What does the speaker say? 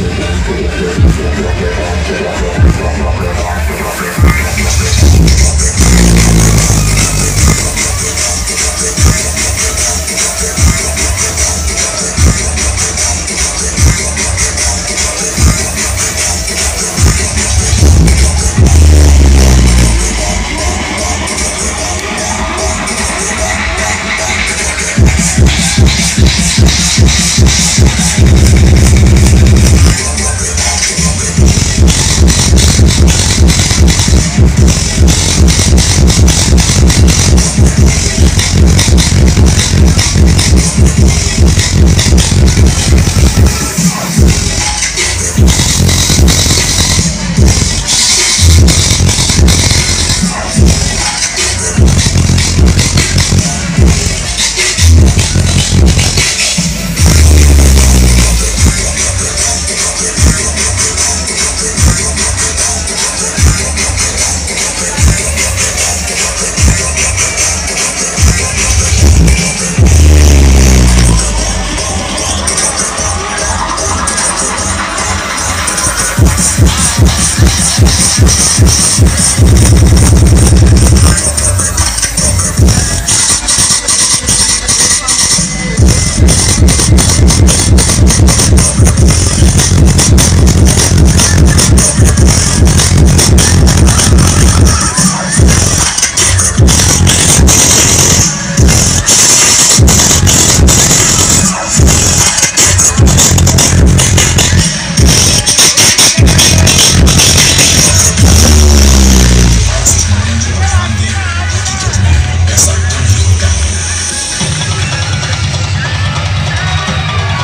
I'm gonna go get on, get on, get on.